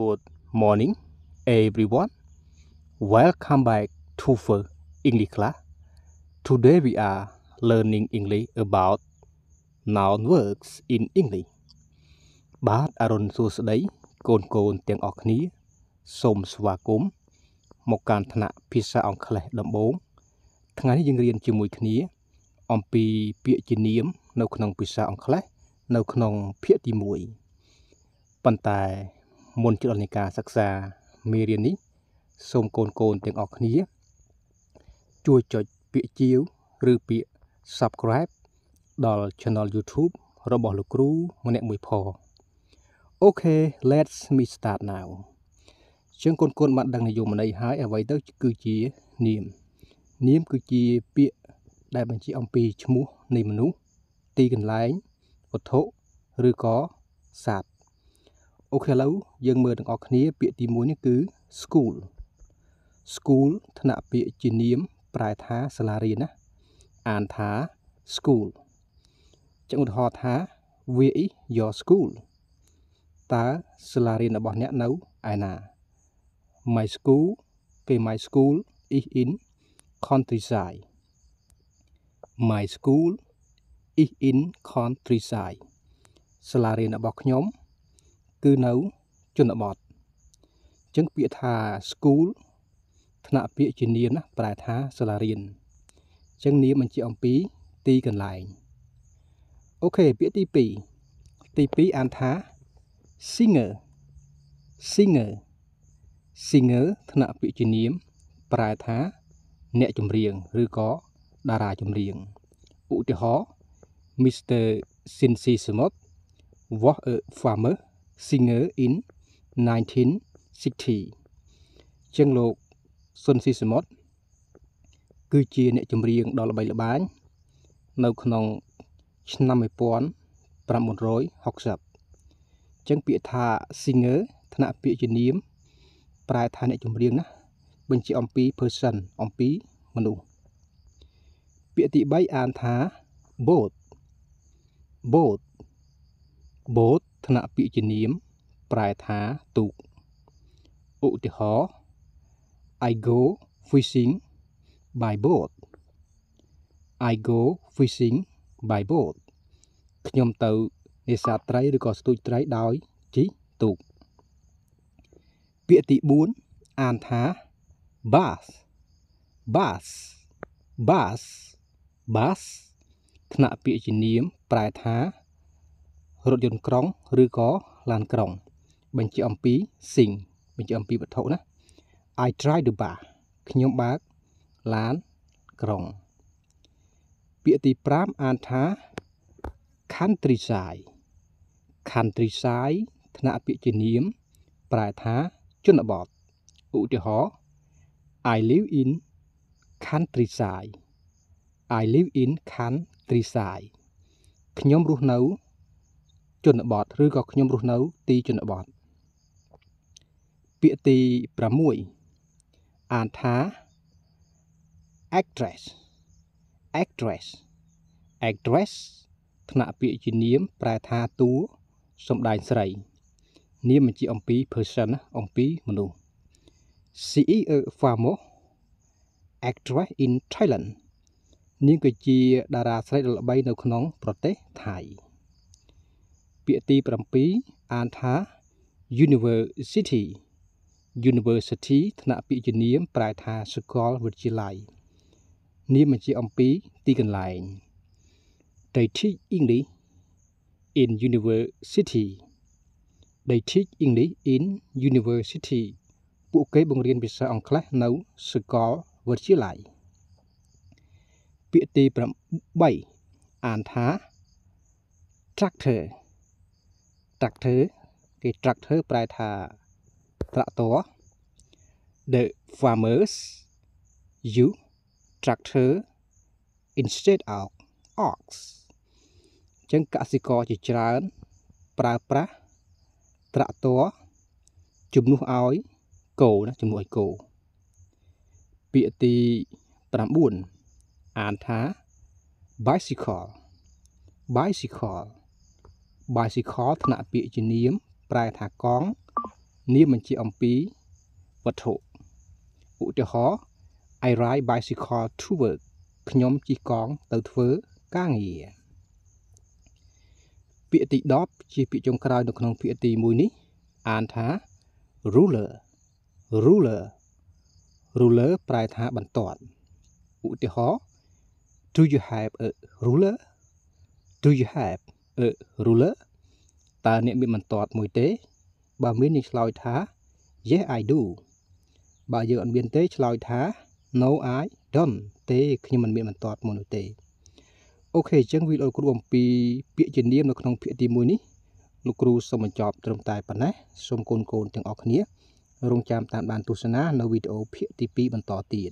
Good morning, everyone. Welcome back to First English class. Today we are learning English about noun words in English. បាទអរុនសួស្តីកូនកូនទាំងអស់គ្នាសូមស្វាគមន៍មកកាន់ថ្នាក់ភាសាអង់គ្លេសដំបូងថ្ងៃនេះយើងរៀនជាមួយគ្នា អំពីពាក្យជានាម នៅក្នុងភាសាអង់គ្លេសនៅក្នុងភាគទី1ប៉ុន្តែ មុនចូលដល់នៃការសិក្សាមេរៀននេះសូមកូនកូនទាំងអស់គ្នា ជួយចុចពាក្យជាវឬពាក្យ Subscribe ដល់ Channel YouTube របស់លោកគ្រូម្នាក់មួយផងអូខេ let's me start now ជាងកូនកូនបានដឹងនិយមន័យហើយអ្វីទៅគឺជានាម នាមគឺជាពាក្យដែលបញ្ជាក់អំពីឈ្មោះនៃមនុស្សទីកន្លែងវត្ថុឬក៏សត្វ អូខេឥឡូវយើងមើលទាំងអស់គ្នា ពាក្យទី1នេះគឺ school school ថ្នាក់ពាក្យជានាម ប្រែថាសាលារៀនណាអានថា school ចឹងឧទាហរណ៍ថា where is your school តើសាលារៀនរបស់អ្នកនៅឯណា My school គេ My school is in countryside My school is in countryside សាលារៀនរបស់ខ្ញុំ គឺនៅជនបទអញ្ចឹងពាក្យថា school ថ្នាក់ពាក្យជានាមណាប្រែថាសាលារៀនអញ្ចឹងនាមបញ្ជាក់អំពីទីកន្លែងអូខេពាក្យទី2ទី2អានថា singer singer singer ថ្នាក់ពាក្យជានាមប្រែថា អ្នកចម្រៀងឬក៏តារាចម្រៀងឧទាហរណ៍ Mr. Sinsi Samot was a farmer singer in 1960ចឹងលោកសុនស៊ីសមុទ្រគឺជាអ្នកចម្រៀងដ៏ល្បីល្បាញនៅក្នុងឆ្នាំ1960ចឹងពាក្យថា singer ថ្នាក់ពាក្យជានាម ប្រែថាអ្នកចម្រៀងណាបញ្ជាក់អំពី person អំពីមនុស្សពាក្យទី3អានថា boat boat boat ថ្នាក់ពាក្យជានាមប្រែថាទូកឧទាហរណ៍ I go fishing by boat I go fishing by boat ខ្ញុំទៅនេសាទត្រីឬក៏ស្ទូចត្រីដោយជិះទូកពាក្យទី4អានថា bass bass bass bass ថ្នាក់ពាក្យជានាមប្រែថា រថយន្តក្រុងឬក៏ឡានក្រុង បញ្ជាក់អំពី sing បញ្ជាក់អំពីវត្ថុណា I try to bus ខ្ញុំបើកឡានក្រុង ពាក្យទី5អានថា countryside countryside ថ្នាក់ពាក្យជានាម ប្រែថាជនបទឧទាហរណ៍ I live in countryside I live in countryside ខ្ញុំរស់នៅ ជនបទឬក៏ខ្ញុំរស់នៅទីជនបទពាក្យទី6អានថា actress actress actress ថ្នាក់ពាក្យជានាមប្រែថាតួសំដែងស្រី នាមបញ្ជាអំពី person អំពីមនុស្ស She is a famous actress in Thailand នាងគឺជាតារាស្រីដ៏ល្បីនៅក្នុង ប្រទេសថៃ ពាក្យទី7អានថា University University ថ្នាក់ពាក្យជានាមប្រែថាសាកលវិទ្យាល័យនាមបញ្ជាអំពីទីកន្លែង They teach English in university They teach English in university ពួកគេបង្រៀនភាសាអង់គ្លេសនៅសាកលវិទ្យាល័យពាក្យទី8អានថា tractor tractor គេ tractor ប្រែថាត្រាក់ទ័រ the farmers use tractor instead of ox ចឹងកសិករជាច្រើន ប្រើប្រាស់ត្រាក់ទ័រជំនួសឲ្យគោណាជំនួសឲ្យគោពាក្យទី9អានថា bicycle bicycle bicycle ថ្នាក់ពាក្យជានាម ប្រែថាកង់នាមបញ្ជាក់អំពីវត្ថុឧទាហរណ៍ I ride bicycle to work ខ្ញុំជិះកង់ទៅធ្វើការងារពាក្យទី10ជាពាក្យចុងក្រោយនៅក្នុងភាគទី1នេះអានថា ruler ruler ruler ប្រែថាបន្ទាត់ឧទាហរណ៍ Do you have a ruler Do you have a ruler តើអ្នកមានបន្ទាត់មួយទេ បើមានយើងឆ្លើយថា Yes I do បើយើងអត់មានទេឆ្លើយថា No I don't ទេខ្ញុំមិនមានបន្ទាត់មួយនោះទេអូខេអញ្ចឹងវីដេអូគ្រូអំពីពាក្យជានាមនៅក្នុងភាគទី1នេះលោកគ្រូសូមបញ្ចប់ត្រឹមតែប៉ុណ្ណេះសូមកូនកូនទាំងអស់គ្នារងចាំតាមដានទស្សនានៅវីដេអូភាគទី2បន្តទៀត